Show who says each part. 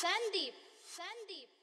Speaker 1: Sandeep. Sandeep.